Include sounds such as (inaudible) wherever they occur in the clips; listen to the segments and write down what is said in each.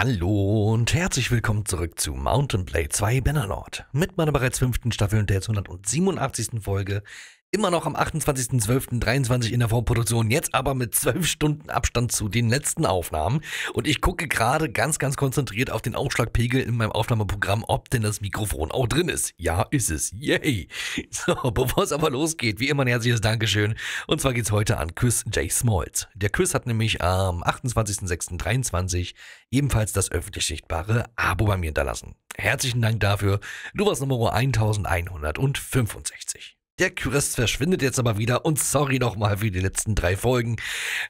Hallo und herzlich willkommen zurück zu Mountain Blade 2 Bannerlord mit meiner bereits fünften Staffel und der jetzt 187. Folge immer noch am 28.12.23 in der Vorproduktion, jetzt aber mit zwölf Stunden Abstand zu den letzten Aufnahmen. Und ich gucke gerade ganz, ganz konzentriert auf den Ausschlagpegel in meinem Aufnahmeprogramm, ob denn das Mikrofon auch drin ist. Ja, ist es. Yay! (laughs) So, bevor es aber losgeht, wie immer ein herzliches Dankeschön. Und zwar geht's heute an Chris J. Smalls. Der Chris hat nämlich am 28.06.23 ebenfalls das öffentlich sichtbare Abo bei mir hinterlassen. Herzlichen Dank dafür. Du warst Nummer 1165. Der Chris verschwindet jetzt aber wieder und sorry nochmal für die letzten drei Folgen,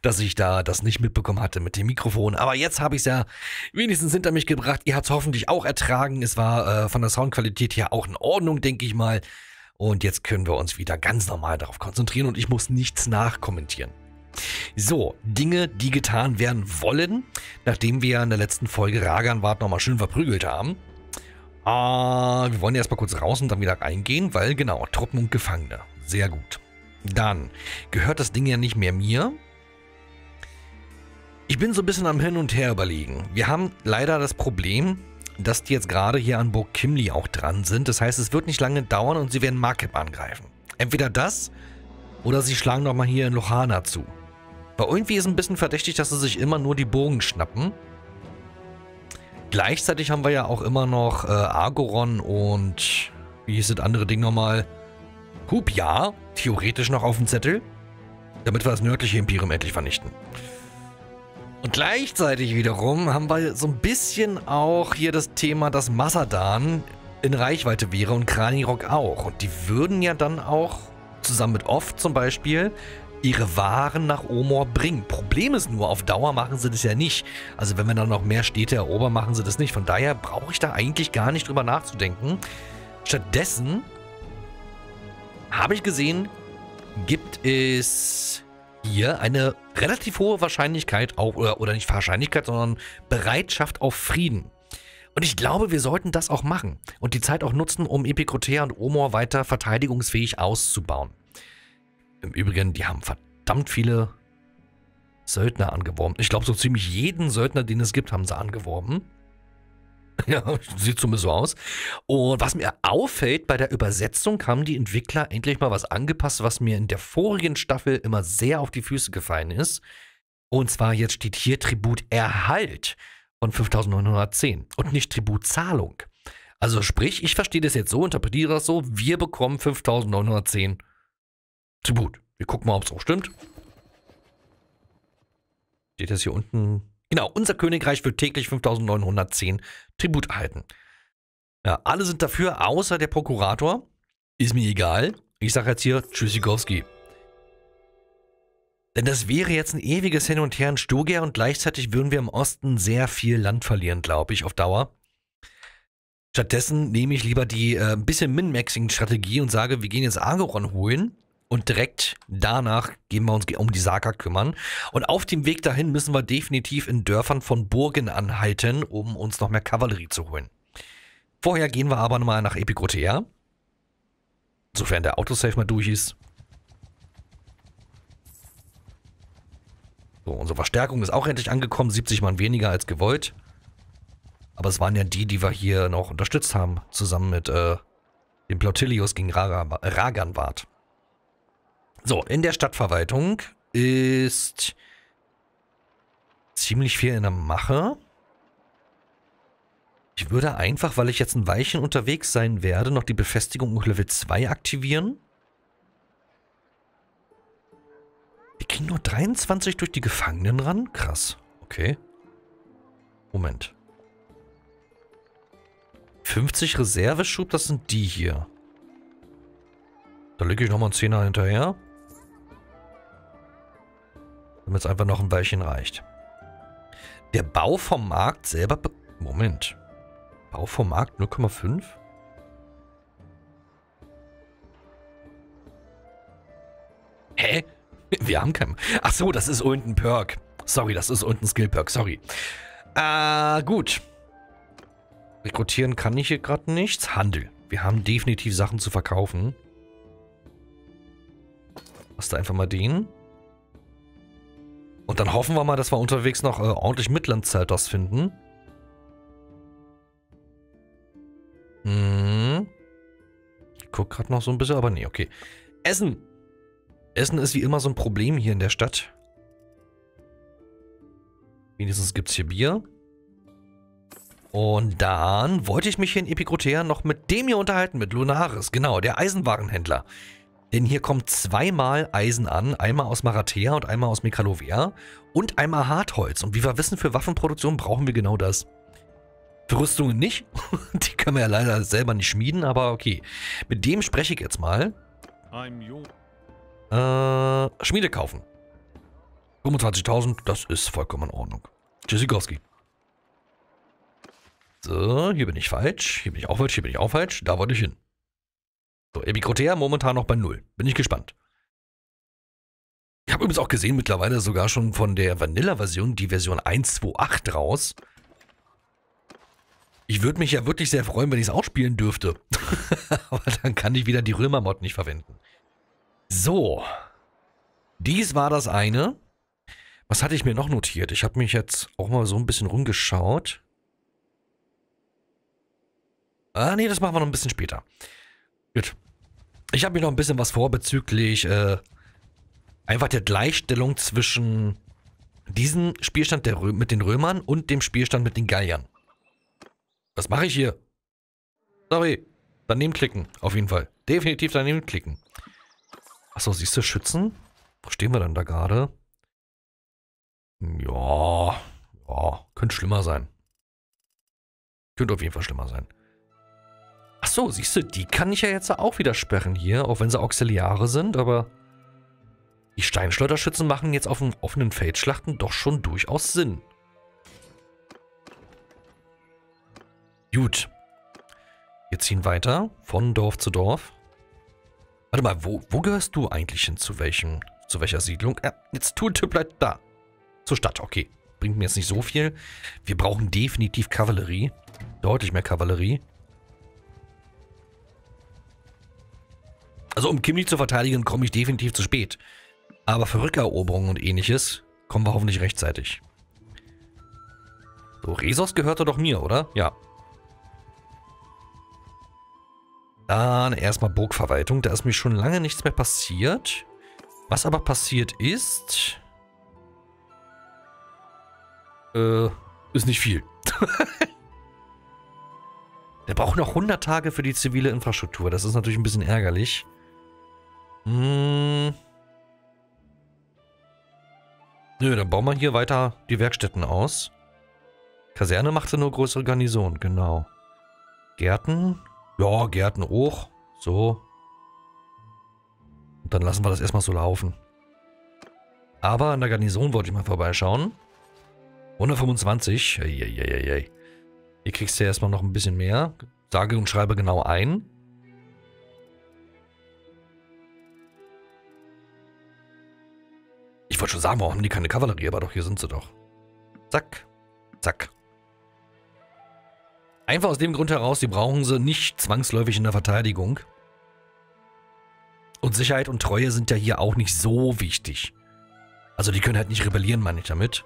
dass ich da das nicht mitbekommen hatte mit dem Mikrofon. Aber jetzt habe ich es ja wenigstens hinter mich gebracht. Ihr habt es hoffentlich auch ertragen. Es war äh, von der Soundqualität her auch in Ordnung, denke ich mal. Und jetzt können wir uns wieder ganz normal darauf konzentrieren und ich muss nichts nachkommentieren. So, Dinge, die getan werden wollen, nachdem wir in der letzten Folge Raganwart nochmal schön verprügelt haben. Ah, wir wollen erstmal kurz raus und dann wieder reingehen, weil genau, Truppen und Gefangene. Sehr gut. Dann gehört das Ding ja nicht mehr mir. Ich bin so ein bisschen am Hin und Her überlegen. Wir haben leider das Problem, dass die jetzt gerade hier an Burg Kimli auch dran sind. Das heißt, es wird nicht lange dauern und sie werden Markeb angreifen. Entweder das oder sie schlagen nochmal hier in Lohana zu. Aber irgendwie ist ein bisschen verdächtig, dass sie sich immer nur die Bogen schnappen. Gleichzeitig haben wir ja auch immer noch äh, Argoron und wie hieß das andere Ding nochmal? Hub, ja, theoretisch noch auf dem Zettel, damit wir das nördliche Imperium endlich vernichten. Und gleichzeitig wiederum haben wir so ein bisschen auch hier das Thema, dass Massadan in Reichweite wäre und Kranirok auch. Und die würden ja dann auch zusammen mit Oft zum Beispiel ihre Waren nach Omor bringen. Problem ist nur, auf Dauer machen sie das ja nicht. Also wenn wir dann noch mehr Städte erobern, machen sie das nicht. Von daher brauche ich da eigentlich gar nicht drüber nachzudenken. Stattdessen habe ich gesehen, gibt es hier eine relativ hohe Wahrscheinlichkeit auf, oder, oder nicht Wahrscheinlichkeit, sondern Bereitschaft auf Frieden. Und ich glaube, wir sollten das auch machen und die Zeit auch nutzen, um Epikrotea und Omor weiter verteidigungsfähig auszubauen. Im Übrigen, die haben verdammt viele Söldner angeworben. Ich glaube, so ziemlich jeden Söldner, den es gibt, haben sie angeworben. (laughs) Ja, sieht zumindest so aus. Und was mir auffällt, bei der Übersetzung haben die Entwickler endlich mal was angepasst, was mir in der vorigen Staffel immer sehr auf die Füße gefallen ist. Und zwar jetzt steht hier Tribut Erhalt von 5910 und nicht Tributzahlung. Also sprich, ich verstehe das jetzt so, interpretiere das so, wir bekommen 5910 Tribut. Wir gucken mal, ob es auch stimmt. Steht das hier unten? Genau, unser Königreich wird täglich 5910 Tribut erhalten. Ja, alle sind dafür, außer der Prokurator. Ist mir egal. Ich sage jetzt hier Tschüssikowski. Denn das wäre jetzt ein ewiges Hin und Her in Sturgia und gleichzeitig würden wir im Osten sehr viel Land verlieren, glaube ich, auf Dauer. Stattdessen nehme ich lieber die äh, bisschen Min-Maxing-Strategie und sage, wir gehen jetzt Argoron holen und direkt danach gehen wir uns um die Saga kümmern. Und auf dem Weg dahin müssen wir definitiv in Dörfern von Burgen anhalten, um uns noch mehr Kavallerie zu holen. Vorher gehen wir aber nochmal nach Epikrotea. Sofern der Autosave mal durch ist. So, unsere Verstärkung ist auch endlich angekommen. 70 Mann weniger als gewollt. Aber es waren ja die, die wir hier noch unterstützt haben. Zusammen mit äh, dem Plautilius gegen Raganwart. So, in der Stadtverwaltung ist ziemlich viel in der Mache. Ich würde einfach, weil ich jetzt ein Weilchen unterwegs sein werde, noch die Befestigung auf Level 2 aktivieren. Wir kriegen nur 23 durch die Gefangenen ran? Krass. Okay. Moment. 50 Reserveschub, das sind die hier. Da lege ich nochmal einen Zehner hinterher. Damit es einfach noch ein Weilchen reicht. Der Bau vom Markt selber... Moment. Bau vom Markt 0,5? Hä? Wir haben keinen... Ach so, das ist unten Perk. Sorry, das ist unten Skill-Perk. Sorry. Äh, gut. Rekrutieren kann ich hier gerade nichts. Handel. Wir haben definitiv Sachen zu verkaufen. Machst du einfach mal den dann hoffen wir mal, dass wir unterwegs noch äh, ordentlich Midland-Zelters finden. Hm. Ich guck gerade noch so ein bisschen, aber nee, okay. Essen! Essen ist wie immer so ein Problem hier in der Stadt. Wenigstens gibt es hier Bier. Und dann wollte ich mich hier in Epigrotea noch mit dem hier unterhalten, mit Lunaris, genau, der Eisenwarenhändler. Denn hier kommt zweimal Eisen an, einmal aus Marathea und einmal aus Mekalovea und einmal Hartholz. Und wie wir wissen, für Waffenproduktion brauchen wir genau das. Für Rüstungen nicht. (laughs) Die können wir ja leider selber nicht schmieden, aber okay. Mit dem spreche ich jetzt mal. Äh, Schmiede kaufen. 25.000, das ist vollkommen in Ordnung. Tschüssikowski. So, hier bin ich falsch. Hier bin ich auch falsch, hier bin ich auch falsch. Da wollte ich hin. So, Epikrotea momentan noch bei 0. Bin ich gespannt. Ich habe übrigens auch gesehen, mittlerweile sogar schon von der Vanilla-Version die Version 1.2.8 raus. Ich würde mich ja wirklich sehr freuen, wenn ich es auch spielen dürfte. (laughs) Aber dann kann ich wieder die Römer-Mod nicht verwenden. So. Dies war das eine. Was hatte ich mir noch notiert? Ich habe mich jetzt auch mal so ein bisschen rumgeschaut. Ah, nee, das machen wir noch ein bisschen später. Gut. Ich habe mir noch ein bisschen was vor bezüglich äh, einfach der Gleichstellung zwischen diesem Spielstand der mit den Römern und dem Spielstand mit den Galliern. Was mache ich hier? Sorry. Daneben klicken, auf jeden Fall. Definitiv daneben klicken. Achso, siehst du Schützen? Wo stehen wir dann da gerade? Ja, ja, könnte schlimmer sein. Könnte auf jeden Fall schlimmer sein. So, siehst du, die kann ich ja jetzt auch wieder sperren hier, auch wenn sie Auxiliare sind, aber die Steinschleuderschützen machen jetzt auf dem offenen Feldschlachten doch schon durchaus Sinn. Gut. Wir ziehen weiter von Dorf zu Dorf. Warte mal, wo, wo gehörst du eigentlich hin? Zu welchem, zu welcher Siedlung? Äh, jetzt Tooltip bleibt da. Zur Stadt, okay. Bringt mir jetzt nicht so viel. Wir brauchen definitiv Kavallerie. Deutlich mehr Kavallerie. Also um Kimli zu verteidigen, komme ich definitiv zu spät. Aber für Rückeroberungen und ähnliches kommen wir hoffentlich rechtzeitig. So, Resos gehörte doch mir, oder? Ja. Dann erstmal Burgverwaltung. Da ist mir schon lange nichts mehr passiert. Was aber passiert ist... Äh, ist nicht viel. (laughs) Der braucht noch 100 Tage für die zivile Infrastruktur. Das ist natürlich ein bisschen ärgerlich. Hm. Nö, dann bauen wir hier weiter die Werkstätten aus. Kaserne machte nur größere Garnison, genau. Gärten? Ja, Gärten hoch. So. Und dann lassen wir das erstmal so laufen. Aber an der Garnison wollte ich mal vorbeischauen. 125. Eieieiei. Hier kriegst du ja erstmal noch ein bisschen mehr. Sage und schreibe genau ein. Ich wollte schon sagen, warum haben die keine Kavallerie? Aber doch, hier sind sie doch. Zack. Zack. Einfach aus dem Grund heraus, die brauchen sie nicht zwangsläufig in der Verteidigung. Und Sicherheit und Treue sind ja hier auch nicht so wichtig. Also die können halt nicht rebellieren, meine ich damit.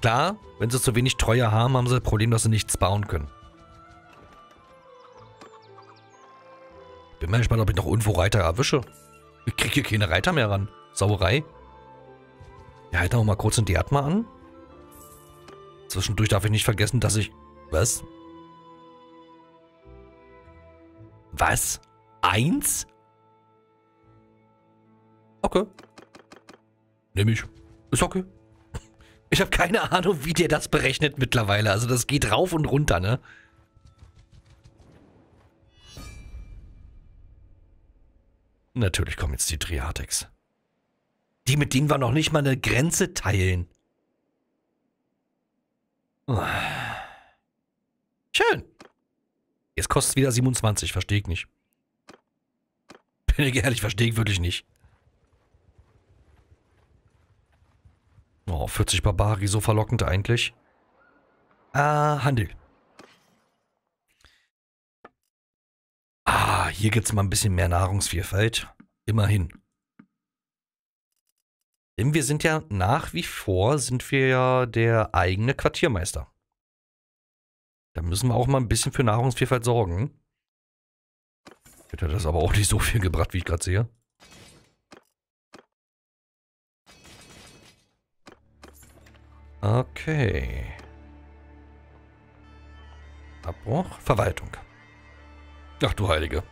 Klar, wenn sie zu wenig Treue haben, haben sie das Problem, dass sie nichts bauen können. Bin mal gespannt, ob ich noch irgendwo Reiter erwische. Ich kriege hier keine Reiter mehr ran. Sauerei. Ja, halt noch mal kurz den Diatma an. Zwischendurch darf ich nicht vergessen, dass ich... Was? Was? Eins? Okay. Nehme ich. Ist okay. (laughs) Ich habe keine Ahnung, wie der das berechnet mittlerweile. Also das geht rauf und runter, ne? Natürlich kommen jetzt die Triatex. Die, mit denen wir noch nicht mal eine Grenze teilen. Schön. Jetzt kostet es wieder 27, verstehe ich nicht. Bin ich ehrlich, verstehe ich wirklich nicht. Oh, 40 Barbari, so verlockend eigentlich. Ah, Handel. Ah, hier gibt es mal ein bisschen mehr Nahrungsvielfalt. Immerhin. Denn wir sind ja nach wie vor, sind wir ja der eigene Quartiermeister. Da müssen wir auch mal ein bisschen für Nahrungsvielfalt sorgen. Hätte das aber auch nicht so viel gebracht, wie ich gerade sehe. Okay. Abbruch. Verwaltung. Ach du Heilige.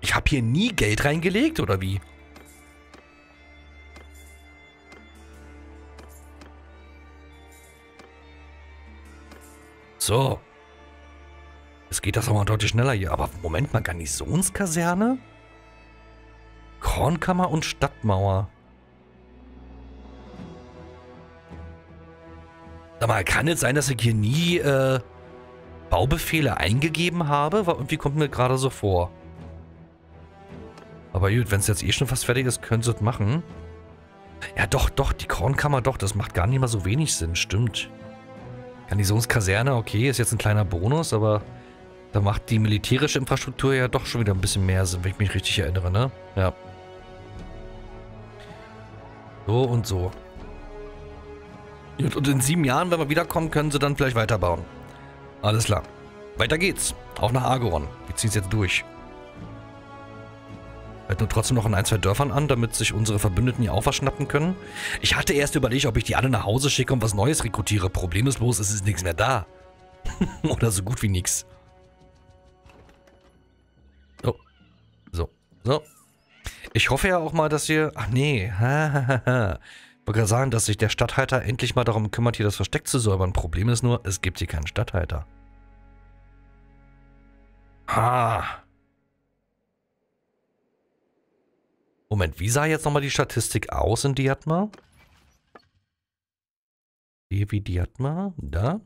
Ich habe hier nie Geld reingelegt, oder wie? So. Es geht das auch mal deutlich schneller hier. Aber Moment mal, Garnisonskaserne? Kornkammer und Stadtmauer. Sag mal, kann es sein, dass ich hier nie äh, Baubefehle eingegeben habe? Weil irgendwie kommt mir gerade so vor. Aber gut, wenn es jetzt eh schon fast fertig ist, können sie es machen. Ja, doch, doch, die Kornkammer, doch, das macht gar nicht mal so wenig Sinn, stimmt. Garnisonskaserne, okay, ist jetzt ein kleiner Bonus, aber da macht die militärische Infrastruktur ja doch schon wieder ein bisschen mehr Sinn, wenn ich mich richtig erinnere, ne? Ja. So und so. Und in sieben Jahren, wenn wir wiederkommen, können sie dann vielleicht weiterbauen. Alles klar. Weiter geht's. Auch nach Argoron. Wir ziehen es jetzt durch. Halt nur trotzdem noch in ein, zwei Dörfern an, damit sich unsere Verbündeten hier auch was schnappen können. Ich hatte erst überlegt, ob ich die alle nach Hause schicke und was Neues rekrutiere. Problem ist bloß, es ist nichts mehr da. (laughs) Oder so gut wie nichts. So. So. So. Ich hoffe ja auch mal, dass ihr... Ach nee. (laughs) Ich wollte gerade sagen, dass sich der Stadthalter endlich mal darum kümmert, hier das Versteck zu säubern. Problem ist nur, es gibt hier keinen Stadthalter. Ah. Moment, wie sah jetzt nochmal die Statistik aus in Diatma? Wie Diatma, da.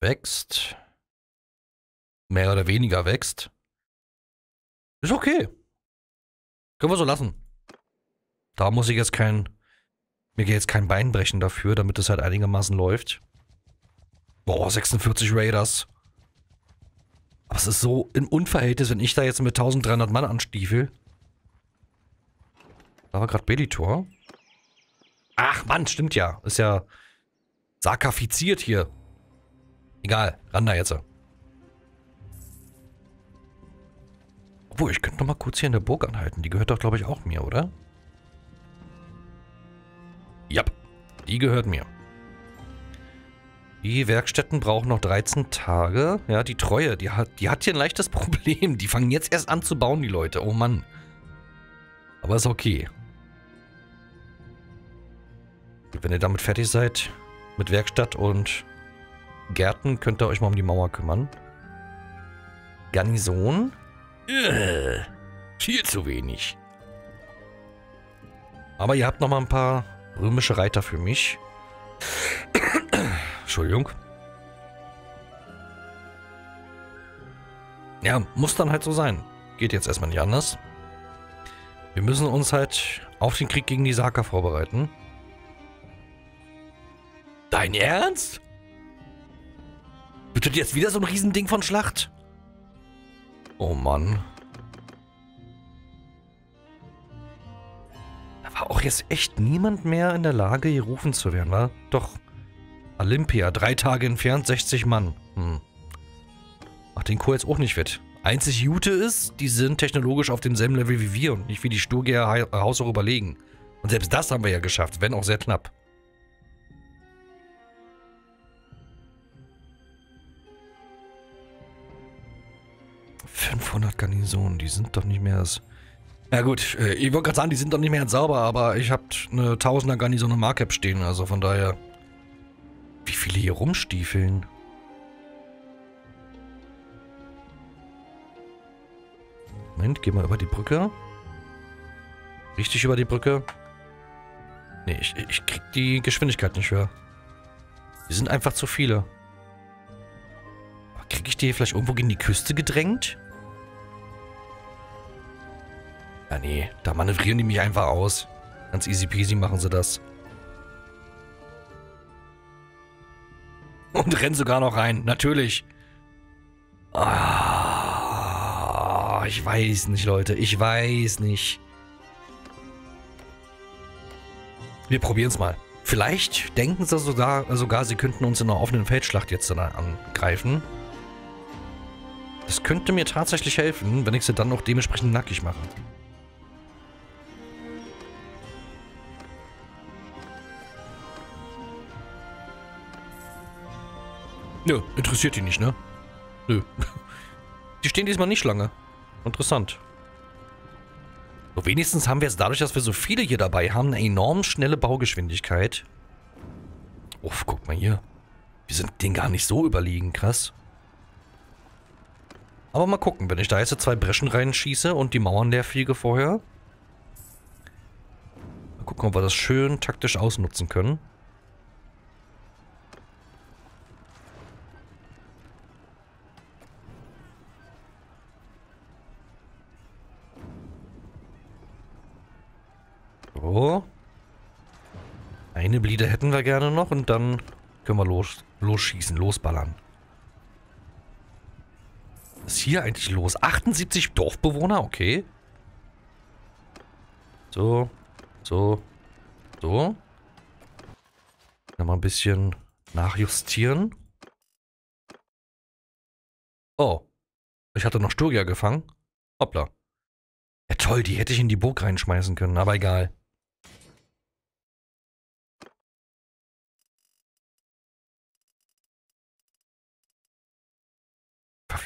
Wächst. Mehr oder weniger wächst. Ist okay. Können wir so lassen. Da muss ich jetzt kein... Mir geht jetzt kein Bein brechen dafür, damit es halt einigermaßen läuft. Boah, 46 Raiders. Aber es ist so im Unverhältnis, wenn ich da jetzt mit 1300 Mann anstiefel. Da war gerade Belitor. Ach Mann, stimmt ja. Ist ja sarkafiziert hier. Egal, ran da jetzt. Obwohl, ich könnte noch mal kurz hier in der Burg anhalten. Die gehört doch, glaube ich, auch mir, oder? Ja, die gehört mir. Die Werkstätten brauchen noch 13 Tage. Ja, die Treue, die hat, die hat hier ein leichtes (laughs) Problem. Die fangen jetzt erst an zu bauen, die Leute. Oh Mann. Aber ist okay. Wenn ihr damit fertig seid, mit Werkstatt und Gärten, könnt ihr euch mal um die Mauer kümmern. Garnison. Äh, viel zu wenig. Aber ihr habt noch mal ein paar römische Reiter für mich. Entschuldigung. Ja, muss dann halt so sein. Geht jetzt erstmal nicht anders. Wir müssen uns halt auf den Krieg gegen die Saka vorbereiten. Dein Ernst? Wird jetzt wieder so ein Riesending von Schlacht? Oh Mann. Da war auch jetzt echt niemand mehr in der Lage, gerufen zu werden, wa? Doch. Olympia, drei Tage entfernt, 60 Mann. Hm. Macht den Chor jetzt auch nicht wett. Einzig Jute ist, die sind technologisch auf demselben Level wie wir und nicht wie die Sturgeher Haus auch überlegen. Und selbst das haben wir ja geschafft, wenn auch sehr knapp. ...500 Garnisonen, die sind doch nicht mehr das... Ja gut, äh, ich wollte gerade sagen, die sind doch nicht mehr sauber, aber ich habe eine Tausender Garnison im Markup stehen, also von daher... Wie viele hier rumstiefeln? Moment, geh mal über die Brücke. Richtig über die Brücke. Nee, ich, ich krieg die Geschwindigkeit nicht höher. Die sind einfach zu viele. Krieg ich die hier vielleicht irgendwo gegen die Küste gedrängt? Ja, nee. Da manövrieren die mich einfach aus. Ganz easy peasy machen sie das. Und renn sogar noch rein. Natürlich. Ah, ich weiß nicht, Leute. Ich weiß nicht. Wir probieren es mal. Vielleicht denken sie sogar, sogar, sie könnten uns in einer offenen Feldschlacht jetzt angreifen. Das könnte mir tatsächlich helfen, wenn ich sie dann noch dementsprechend nackig mache. Nö, interessiert die nicht, ne? Nö. Die stehen diesmal nicht lange. Interessant. So, wenigstens haben wir jetzt dadurch, dass wir so viele hier dabei haben, eine enorm schnelle Baugeschwindigkeit. Uff, guck mal hier. Wir sind denen gar nicht so überlegen, krass. Aber mal gucken, wenn ich da jetzt zwei Breschen reinschieße und die Mauern leer fliege vorher. Mal gucken, ob wir das schön taktisch ausnutzen können. Hätten wir gerne noch und dann können wir los, losschießen, losballern. Was ist hier eigentlich los? 78 Dorfbewohner? Okay. So. So. So. Nochmal ein bisschen nachjustieren. Oh. Ich hatte noch Sturgia gefangen. Hoppla. Ja toll, die hätte ich in die Burg reinschmeißen können, aber egal.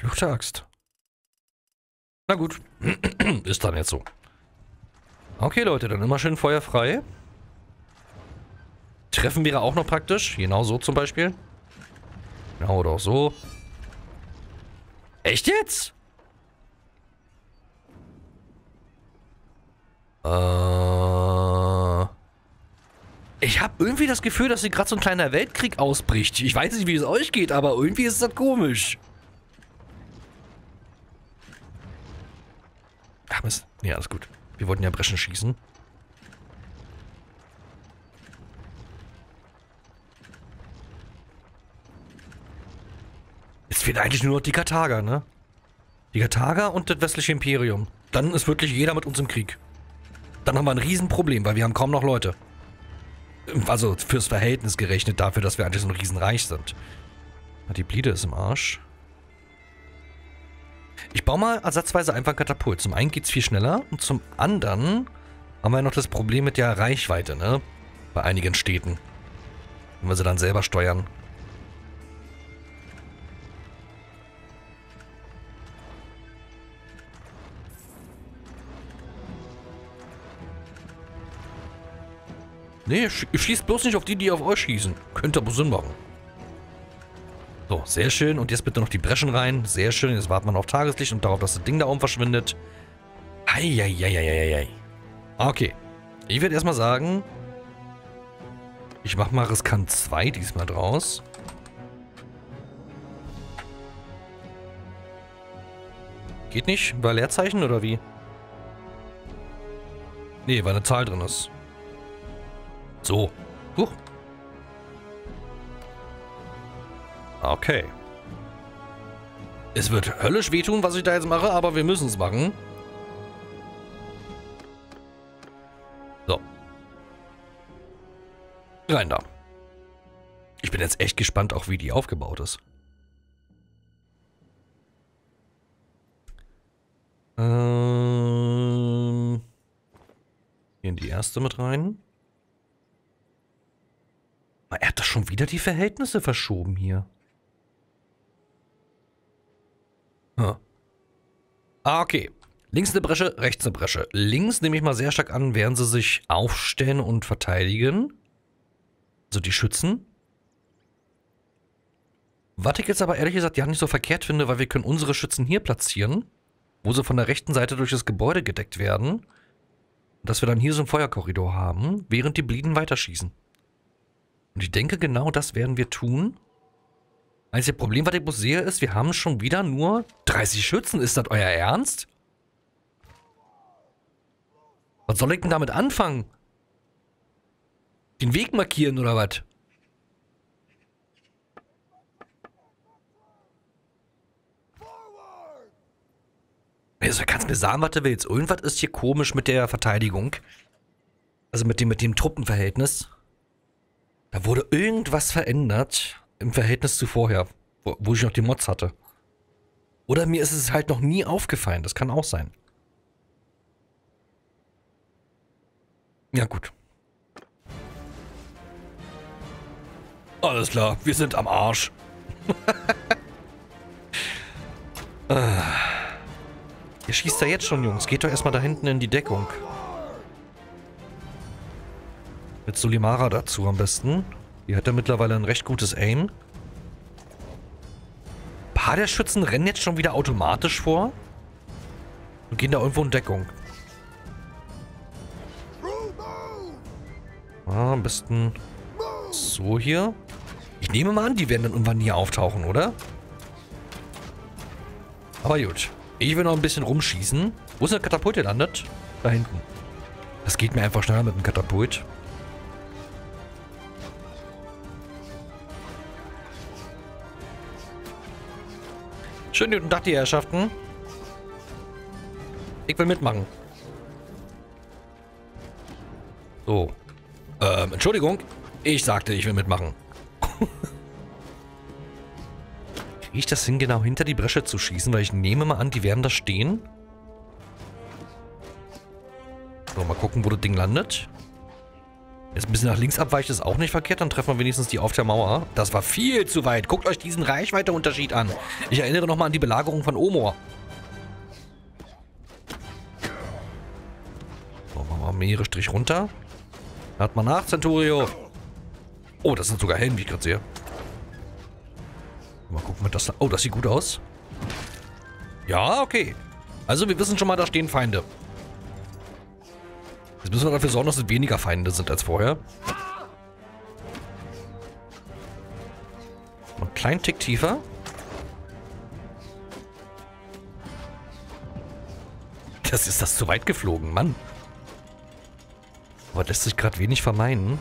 Verfluchte Axt. Na gut. (clears throat) Ist dann jetzt so. Okay, Leute, dann immer schön Feuer frei. Treffen wäre auch noch praktisch. Genau so zum Beispiel. Genau, oder auch so. Echt jetzt? Äh... Ich habe irgendwie das Gefühl, dass hier gerade so ein kleiner Weltkrieg ausbricht. Ich weiß nicht, wie es euch geht, aber irgendwie ist das komisch. Ja, alles gut. Wir wollten ja Breschen schießen. Jetzt fehlt eigentlich nur noch die Karthager, ne? Die Karthager und das westliche Imperium. Dann ist wirklich jeder mit uns im Krieg. Dann haben wir ein Riesenproblem, weil wir haben kaum noch Leute. Also fürs Verhältnis gerechnet dafür, dass wir eigentlich so ein Riesenreich sind. Die Bliede ist im Arsch. Ich baue mal ersatzweise einfach ein Katapult. Zum einen geht es viel schneller und zum anderen haben wir noch das Problem mit der Reichweite, ne? Bei einigen Städten. Wenn wir sie dann selber steuern. Nee, schießt bloß nicht auf die, die auf euch schießen. Könnte aber Sinn machen. So, sehr schön. Und jetzt bitte noch die Breschen rein. Sehr schön. Jetzt warten wir auf Tageslicht und darauf, dass das Ding da oben verschwindet. Eieieiei. Okay. Ich werde erstmal sagen, ich mache mal riskant 2 diesmal draus. Geht nicht? Weil Leerzeichen oder wie? Nee, weil eine Zahl drin ist. So. Huch. Okay. Es wird höllisch wehtun, was ich da jetzt mache, aber wir müssen es machen. So. Rein da. Ich bin jetzt echt gespannt, auch wie die aufgebaut ist. Ähm, hier in die erste mit rein. Er hat doch schon wieder die Verhältnisse verschoben hier. Ah, okay. Links eine Bresche, rechts eine Bresche. Links nehme ich mal sehr stark an, werden sie sich aufstellen und verteidigen. Also die Schützen. Was ich jetzt aber ehrlich gesagt ja nicht so verkehrt finde, weil wir können unsere Schützen hier platzieren, wo sie von der rechten Seite durch das Gebäude gedeckt werden. Dass wir dann hier so einen Feuerkorridor haben, während die Blieden weiterschießen. Und ich denke, genau das werden wir tun. Einzige Problem, was ich sehe, ist, wir haben schon wieder nur 30 Schützen. Ist das euer Ernst? Was soll ich denn damit anfangen? Den Weg markieren oder was? Also kannst du mir sagen, was du willst. Irgendwas ist hier komisch mit der Verteidigung. Also mit dem, mit dem Truppenverhältnis. Da wurde irgendwas verändert im Verhältnis zu vorher, wo, wo ich noch die Mods hatte. Oder mir ist es halt noch nie aufgefallen. Das kann auch sein. Ja, gut. Alles klar, wir sind am Arsch. (laughs) Ihr schießt da jetzt schon, Jungs. Geht doch erstmal da hinten in die Deckung. Mit Sulimara dazu am besten. Die hat ja mittlerweile ein recht gutes Aim. Ein paar der Schützen rennen jetzt schon wieder automatisch vor. Und gehen da irgendwo in Deckung. Ah, am besten so hier. Ich nehme mal an, die werden dann irgendwann hier auftauchen, oder? Aber gut. Ich will noch ein bisschen rumschießen. Wo ist der Katapult gelandet? Da hinten. Das geht mir einfach schneller mit dem Katapult. Schönen guten Tag, die Herrschaften. Ich will mitmachen. So. Ähm, Entschuldigung. Ich sagte, ich will mitmachen. (laughs) Kriege ich das hin, genau hinter die Bresche zu schießen? Weil ich nehme mal an, die werden da stehen. So, mal gucken, wo das Ding landet. Jetzt ein bisschen nach links abweicht ist auch nicht verkehrt. Dann treffen wir wenigstens die auf der Mauer. Das war viel zu weit. Guckt euch diesen Reichweiteunterschied an. Ich erinnere nochmal an die Belagerung von Omor. So, machen wir mehrere Strich runter. Hört mal nach, Centurio. Oh, das sind sogar Helme, wie ich gerade sehe. Mal gucken, was das... Oh, das sieht gut aus. Ja, okay. Also, wir wissen schon mal, da stehen Feinde. Jetzt müssen wir dafür sorgen, dass es weniger Feinde sind als vorher. Einen kleinen Tick tiefer. Das ist das zu weit geflogen, Mann. Aber lässt sich gerade wenig vermeiden.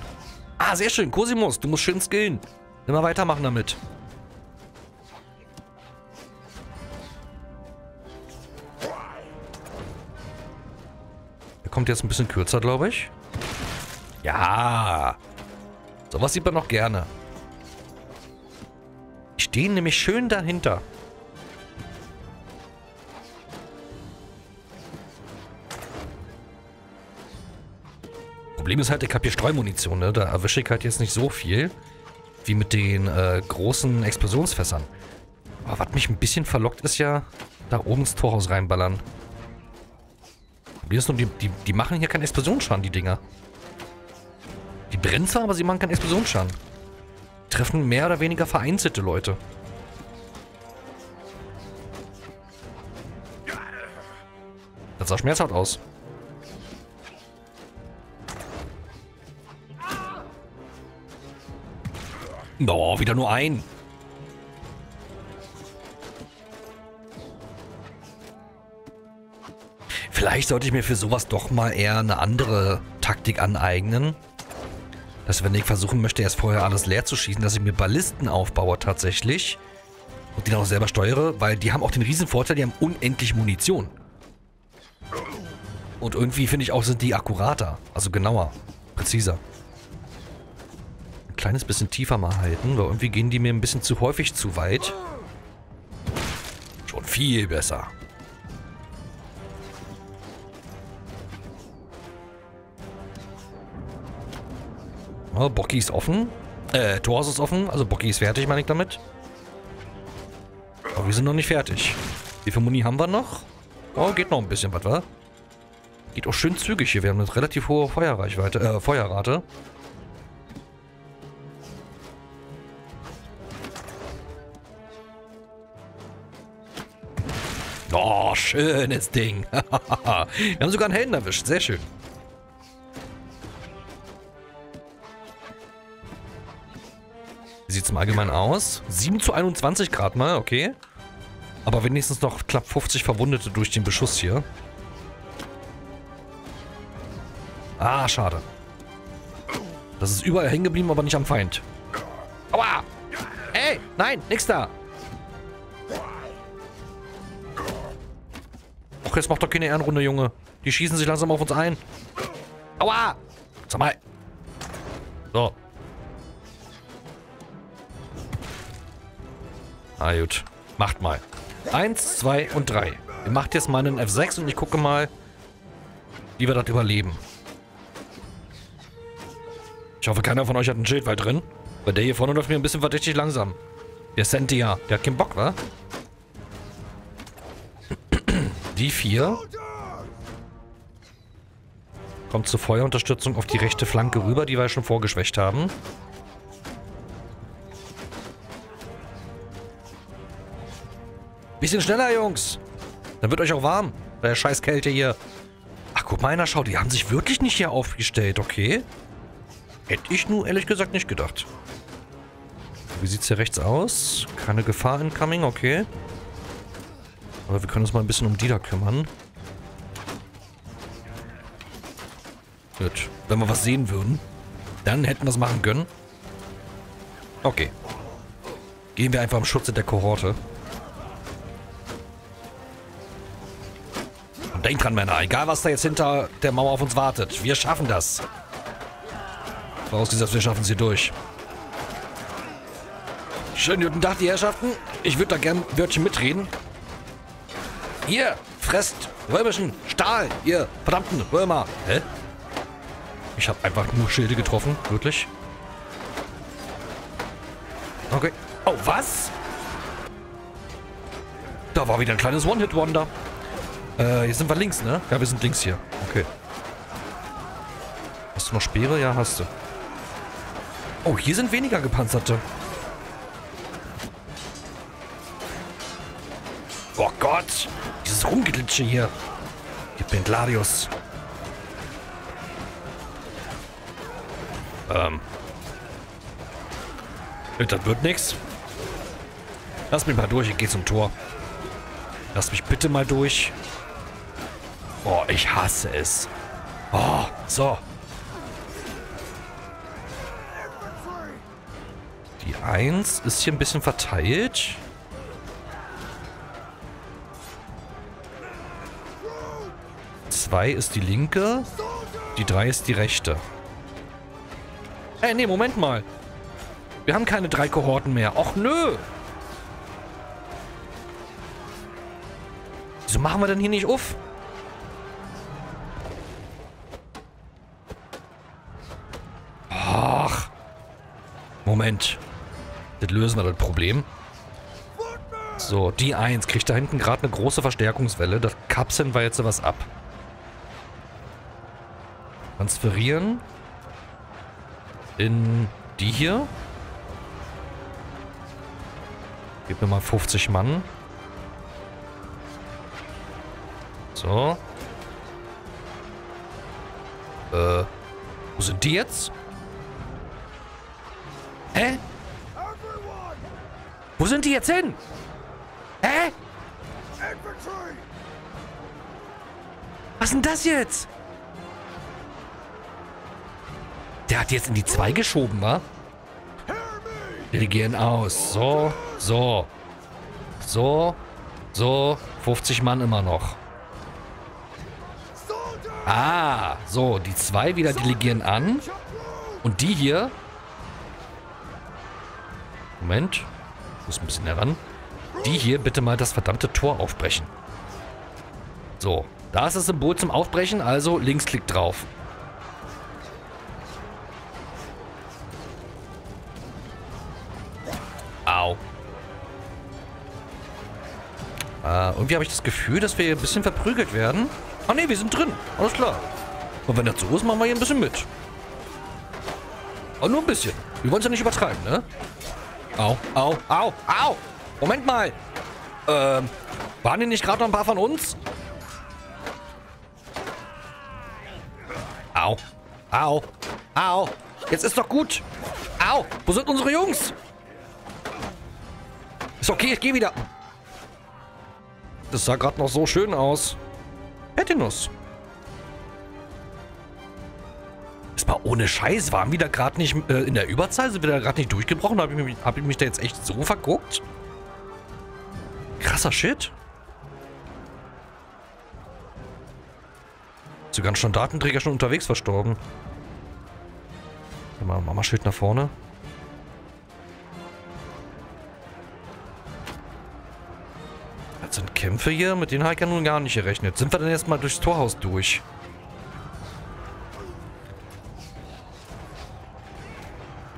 Ah, sehr schön. Cosimus, du musst schön skillen. Immer weitermachen damit. Kommt jetzt ein bisschen kürzer, glaube ich. Ja. Sowas sieht man noch gerne. Die stehen nämlich schön dahinter. Problem ist halt, ich habe hier Streumunition, ne? Da erwische ich halt jetzt nicht so viel. Wie mit den äh, großen Explosionsfässern. Aber was mich ein bisschen verlockt, ist ja, da oben ins Torhaus reinballern. Die, die, die machen hier keinen Explosionsschaden, die Dinger. Die brennen zwar, aber sie machen keinen Explosionsschaden. Treffen mehr oder weniger vereinzelte Leute. Das sah schmerzhaft aus. Oh, wieder nur ein. Vielleicht sollte ich mir für sowas doch mal eher eine andere Taktik aneignen. Dass wenn ich versuchen möchte, erst vorher alles leer zu schießen, dass ich mir Ballisten aufbaue tatsächlich. Und die dann auch selber steuere, weil die haben auch den riesen Vorteil, die haben unendlich Munition. Und irgendwie finde ich auch, sind die akkurater. Also genauer. Präziser kleines bisschen tiefer mal halten, weil irgendwie gehen die mir ein bisschen zu häufig zu weit. Schon viel besser. Oh, Bocky ist offen. Äh, Tor ist offen. Also Bocky ist fertig, meine ich damit. Aber wir sind noch nicht fertig. Wie viel Muni haben wir noch? Oh, geht noch ein bisschen was, wa? Geht auch schön zügig hier. Wir haben eine relativ hohe Feuerreichweite, äh, Feuerrate. Oh, schönes Ding. (laughs) Wir haben sogar einen Helden erwischt. Sehr schön. Sieht es im Allgemeinen aus? 7 zu 21 Grad mal, okay. Aber wenigstens noch knapp 50 Verwundete durch den Beschuss hier. Ah, schade. Das ist überall hängen geblieben, aber nicht am Feind. Aua! Ey, nein, nix da. Och, jetzt macht doch keine Ehrenrunde, Junge. Die schießen sich langsam auf uns ein. Aua! Sag mal. So. Ah, gut. Macht mal. Eins, zwei und drei. Ihr macht jetzt mal einen F6 und ich gucke mal, wie wir das überleben. Ich hoffe, keiner von euch hat ein Schild weit drin. Weil der hier vorne läuft mir ein bisschen verdächtig langsam. Der Sentia. Der hat keinen Bock, wa? Die vier. Kommt zur Feuerunterstützung auf die rechte Flanke rüber, die wir schon vorgeschwächt haben. Bisschen schneller, Jungs. Dann wird euch auch warm. Bei der Scheißkälte hier. Ach, guck mal einer, schau, die haben sich wirklich nicht hier aufgestellt, okay? Hätte ich nur ehrlich gesagt nicht gedacht. Wie sieht's hier rechts aus? Keine Gefahr incoming, okay. Aber wir können uns mal ein bisschen um die da kümmern. Gut. Wenn wir was sehen würden, dann hätten wir es machen können. Okay. Gehen wir einfach im Schutze der Kohorte. Denkt dran, Männer. Egal, was da jetzt hinter der Mauer auf uns wartet. Wir schaffen das. Vorausgesetzt, wir schaffen es hier durch. Schönen guten Tag, die Herrschaften. Ich würde da gern ein Wörtchen mitreden. Ihr fresst römischen Stahl, ihr verdammten Römer. Hä? Ich habe einfach nur Schilde getroffen, wirklich. Okay. Oh, was? Da war wieder ein kleines One-Hit-Wonder. Äh, jetzt sind wir links, ne? Ja, wir sind links hier. Okay. Hast du noch Speere? Ja, hast du. Oh, hier sind weniger gepanzerte. Oh Gott! Dieses Rumgeglitsche hier. Gib mir Gladius. Ähm. Das wird nix. Lass mich mal durch, ich geh zum Tor. Lass mich bitte mal durch. Oh, ich hasse es. Oh, so. Die 1 ist hier ein bisschen verteilt. Zwei ist die linke. Die 3 ist die rechte. Hey, nee, Moment mal. Wir haben keine drei Kohorten mehr. Och, nö. Wieso machen wir denn hier nicht auf? Moment. Das lösen wir das Problem. So, die 1 kriegt da hinten gerade eine große Verstärkungswelle. Das kapseln wir jetzt was ab. Transferieren. In die hier. Gib mir mal 50 Mann. So. Äh. Wo sind die jetzt? Hä? Wo sind die jetzt hin? Hä? Was ist denn das jetzt? Der hat jetzt in die 2 geschoben, wa? Delegieren aus. So, so. So, so. 50 Mann immer noch. Ah, so. Die 2 wieder delegieren an. Und die hier... Moment. Ich muss ein bisschen heran. Die hier bitte mal das verdammte Tor aufbrechen. So. Da ist das Symbol zum Aufbrechen, also Linksklick drauf. Au. Äh, irgendwie habe ich das Gefühl, dass wir hier ein bisschen verprügelt werden. Ah ne, wir sind drin. Alles klar. Und wenn das so ist, machen wir hier ein bisschen mit. Aber nur ein bisschen. Wir wollen es ja nicht übertreiben, ne? Au, au, au, au. Moment mal. Ähm, waren hier nicht gerade noch ein paar von uns? Au, au, au. Jetzt ist doch gut. Au, wo sind unsere Jungs? Ist okay, ich gehe wieder. Das sah gerade noch so schön aus. Petinus. Mal ohne Scheiß. Waren wir da gerade nicht äh, in der Überzahl? Sind wir da gerade nicht durchgebrochen? Habe ich, hab ich mich da jetzt echt so verguckt? Krasser Shit. Sogar ein Standartenträger schon unterwegs verstorben. Mal Mama Schild nach vorne. Kämpfe hier, mit denen habe ich ja nun gar nicht gerechnet. Sind wir denn erstmal durchs Torhaus durch?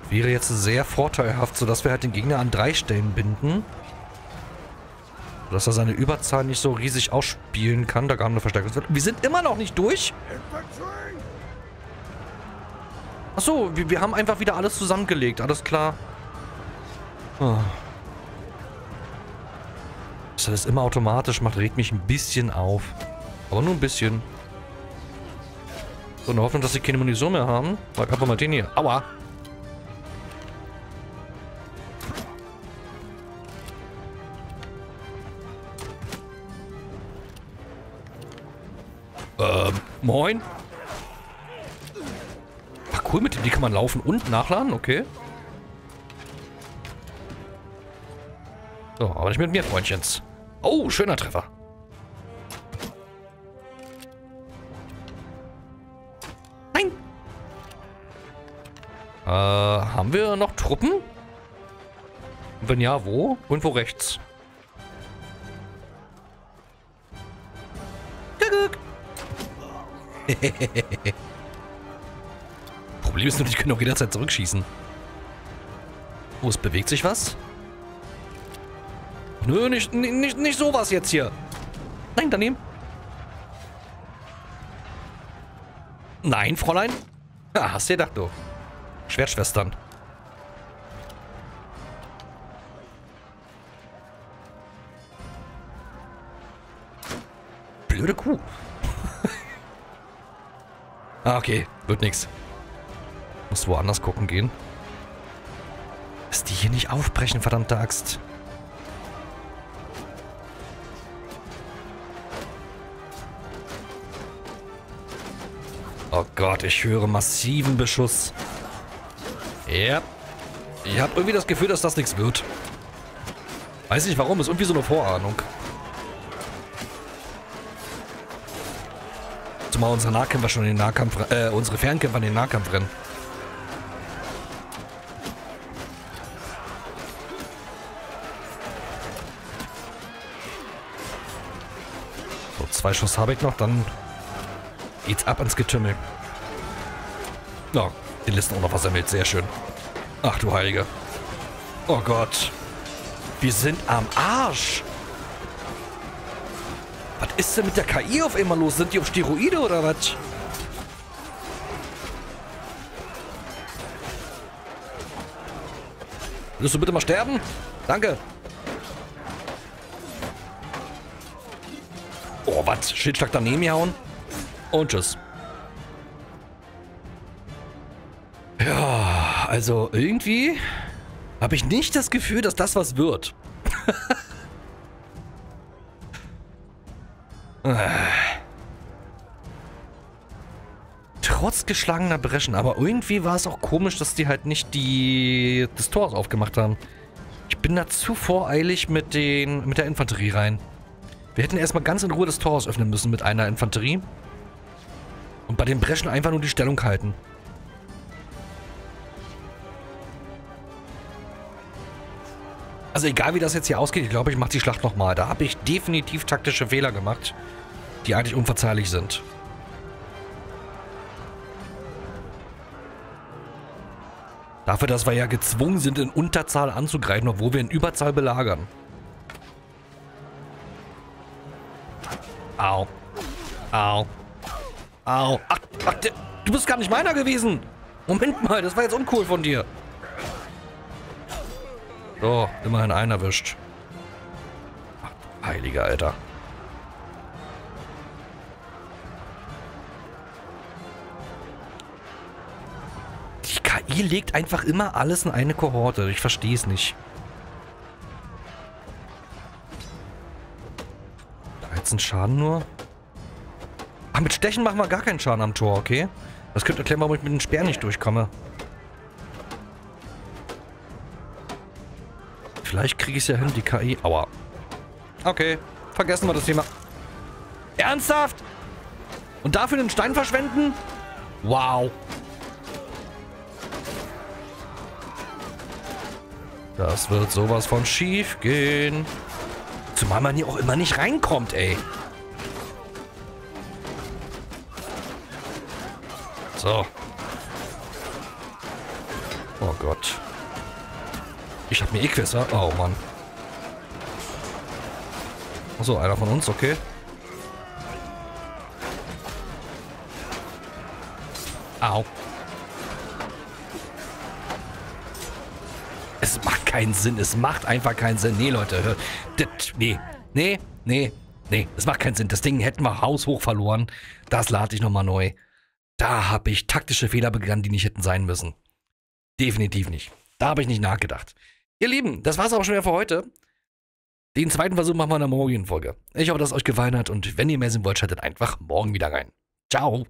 Wäre jetzt sehr vorteilhaft, sodass wir halt den Gegner an drei Stellen binden. Sodass er seine Überzahl nicht so riesig ausspielen kann. Da gab eine Verstärkung. Wir sind immer noch nicht durch. Achso, wir, wir haben einfach wieder alles zusammengelegt. Alles klar. Oh. Dass er das immer automatisch macht, regt mich ein bisschen auf. Aber nur ein bisschen. So, in der Hoffnung, dass sie keine Munition mehr haben. Mag einfach mal den hier. Aua! Moin. Ach cool, mit dem die kann man laufen und nachladen, okay. So, aber nicht mit mir, Freundchens. Oh, schöner Treffer. Nein. Äh, haben wir noch Truppen? Wenn ja, wo? Irgendwo rechts. (laughs) Problem ist nur, die können auch jederzeit zurückschießen. Oh, es bewegt sich was? Nö, nicht, nicht, nicht sowas jetzt hier. Nein, daneben. Nein, Fräulein. Ja, hast du gedacht, du. Schwertschwestern. Blöde Kuh. Ah, okay. Wird nix. Muss woanders gucken gehen. Dass die hier nicht aufbrechen, verdammte Axt. Oh Gott, ich höre massiven Beschuss. Ja. Ich habe irgendwie das Gefühl, dass das nichts wird. Weiß nicht warum, ist irgendwie so eine Vorahnung. Zumal unsere Nahkämpfer schon in den Nahkampf, äh, unsere Fernkämpfer in den Nahkampf rennen. So, zwei Schuss habe ich noch, dann geht's ab ans Getümmel. Ja, den Listen auch noch versammelt. Sehr schön. Ach du Heilige. Oh Gott. Wir sind am Arsch. Ist denn mit der KI auf einmal los? Sind die auf Steroide oder was? Willst du bitte mal sterben? Danke. Oh, was? Schildschlag daneben hauen? Und tschüss. Ja, also irgendwie habe ich nicht das Gefühl, dass das was wird. (laughs) Trotz geschlagener Breschen, aber irgendwie war es auch komisch, dass die halt nicht die das Tor aufgemacht haben. Ich bin da zu voreilig mit, den, mit der Infanterie rein. Wir hätten erstmal ganz in Ruhe das Tor öffnen müssen mit einer Infanterie. Und bei den Breschen einfach nur die Stellung halten. Also egal wie das jetzt hier ausgeht, ich glaube, ich mache die Schlacht nochmal. Da habe ich definitiv taktische Fehler gemacht, die eigentlich unverzeihlich sind. Dafür, dass wir ja gezwungen sind, in Unterzahl anzugreifen, obwohl wir in Überzahl belagern. Au. Au. Au. Ach, ach, du bist gar nicht meiner gewesen. Moment mal, das war jetzt uncool von dir. So, immerhin einen erwischt. Ach, heiliger Alter. KI legt einfach immer alles in eine Kohorte. Ich verstehe es nicht. Da jetzt ein Schaden nur. Ach, mit Stechen machen wir gar keinen Schaden am Tor, okay? Das könnte erklären, warum ich mit dem Speer nicht durchkomme. Vielleicht kriege ich es ja hin, die KI. Aua. Okay, vergessen wir das Thema. Ernsthaft? Und dafür den Stein verschwenden? Wow. Das wird sowas von schief gehen. Zumal man hier auch immer nicht reinkommt, ey. So. Oh Gott. Ich hab mir eh Quässer. Oh Mann. Achso, einer von uns, okay. Au. Keinen Sinn. Es macht einfach keinen Sinn. Nee, Leute. Das, nee. Nee, nee, nee. Es macht keinen Sinn. Das Ding hätten wir haushoch verloren. Das lade ich nochmal neu. Da habe ich taktische Fehler begangen, die nicht hätten sein müssen. Definitiv nicht. Da habe ich nicht nachgedacht. Ihr Lieben, das war's auch schon wieder für heute. Den zweiten Versuch machen wir in der morgigen Folge. Ich hoffe, dass es euch gefallen hat und wenn ihr mehr sehen wollt, schaltet einfach morgen wieder rein. Ciao.